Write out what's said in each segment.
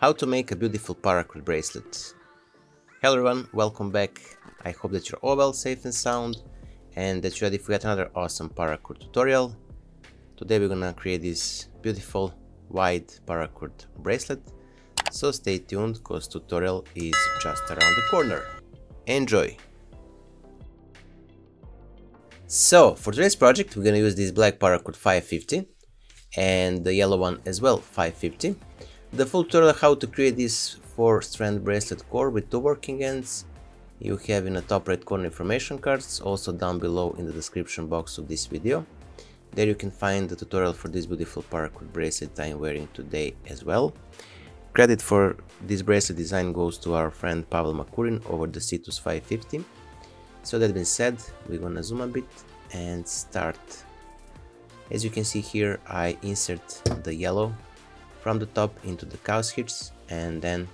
How to make a beautiful paracord bracelet. Hello everyone, welcome back. I hope that you're all well, safe and sound and that you're ready for yet another awesome paracord tutorial. Today we're gonna create this beautiful wide paracord bracelet. So stay tuned cause tutorial is just around the corner. Enjoy! So for today's project we're gonna use this black paracord 550 and the yellow one as well 550 the full tutorial how to create this 4 strand bracelet core with two working ends you have in the top right corner information cards also down below in the description box of this video. There you can find the tutorial for this beautiful paracord bracelet I am wearing today as well. Credit for this bracelet design goes to our friend Pavel Makurin over the Cetus 550 so that being said we're gonna zoom a bit and start. As you can see here, I insert the yellow from the top into the cow's hitch and then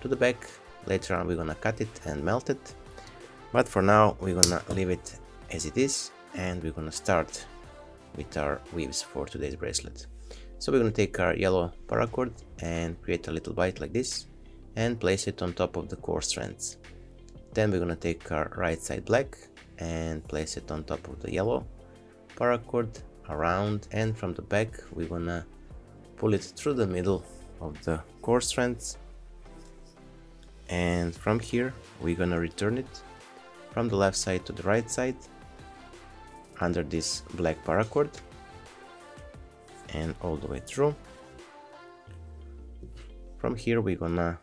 to the back. Later on we're gonna cut it and melt it. But for now we're gonna leave it as it is and we're gonna start with our weaves for today's bracelet. So we're gonna take our yellow paracord and create a little bight like this and place it on top of the core strands. Then we're gonna take our right side black and place it on top of the yellow paracord around and from the back we're gonna pull it through the middle of the core strands. And from here we're gonna return it from the left side to the right side under this black paracord and all the way through. From here we're gonna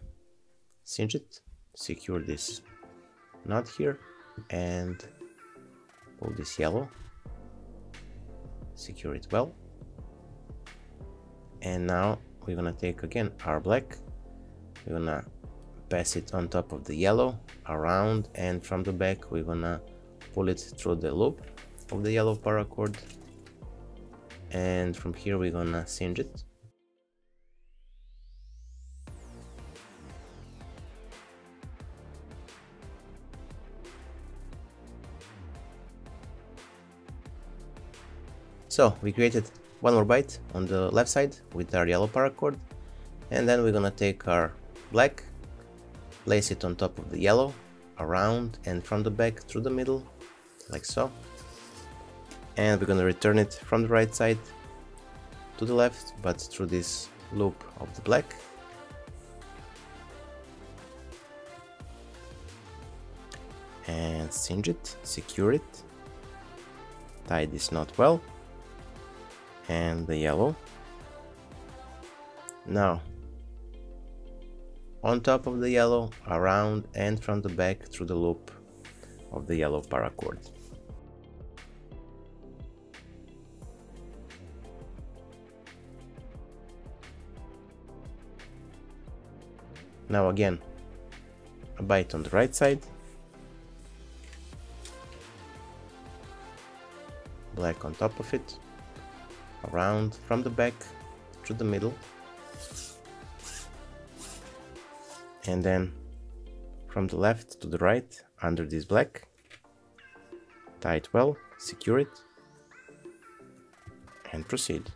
cinch it secure this knot here and pull this yellow secure it well and now we're gonna take again our black. We're gonna pass it on top of the yellow around and from the back we're gonna pull it through the loop of the yellow paracord. And from here we're gonna cinch it. So we created one more bight on the left side with our yellow paracord and then we're gonna take our black, place it on top of the yellow, around and from the back through the middle, like so. And we're gonna return it from the right side to the left, but through this loop of the black. And cinch it, secure it, tie this knot well and the yellow. Now, on top of the yellow, around and from the back through the loop of the yellow paracord. Now again, a bight on the right side, black on top of it, around from the back to the middle. And then from the left to the right under this black. Tie it well secure it and proceed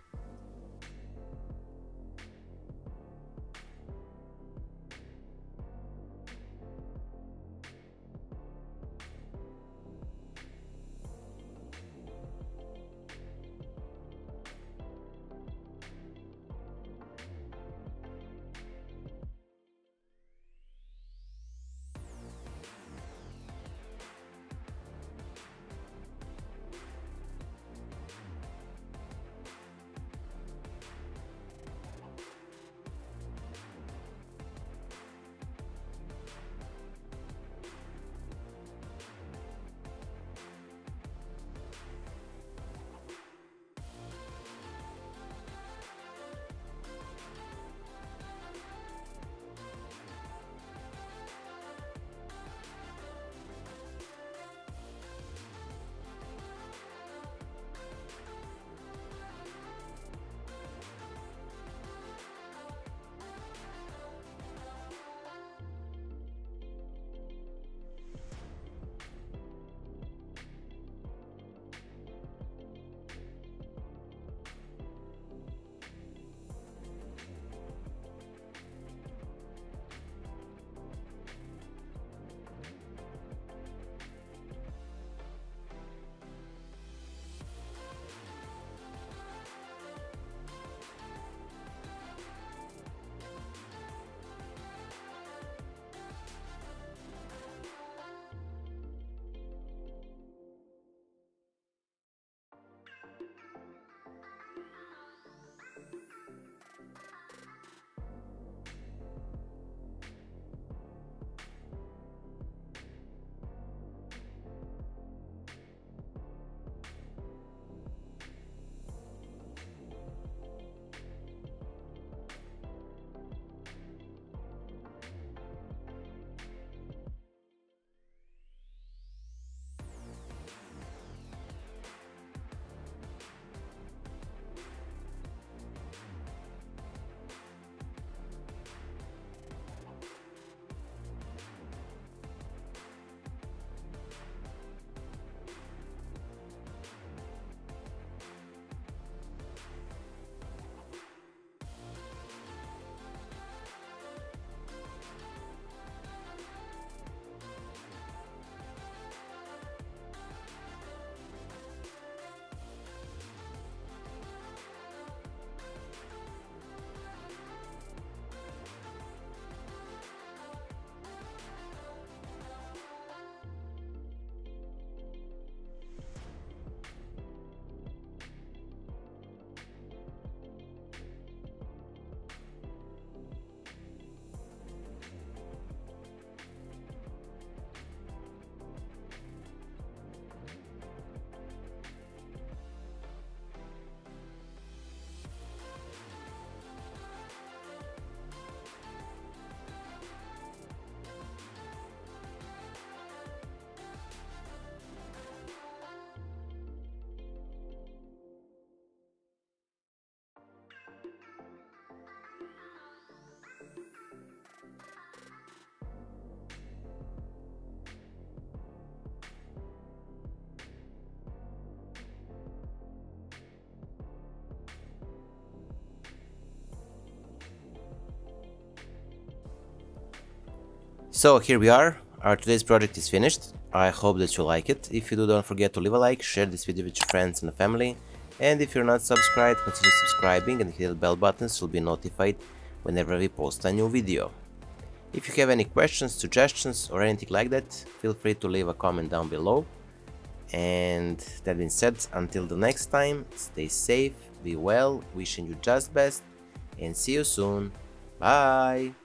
So here we are, our today's project is finished. I hope that you like it. If you do, don't forget to leave a like, share this video with your friends and family. And if you're not subscribed, consider subscribing and hit the bell button so you'll be notified whenever we post a new video. If you have any questions, suggestions or anything like that, feel free to leave a comment down below. And that being said, until the next time, stay safe, be well, wishing you just best, and see you soon. Bye!